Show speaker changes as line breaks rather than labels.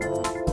you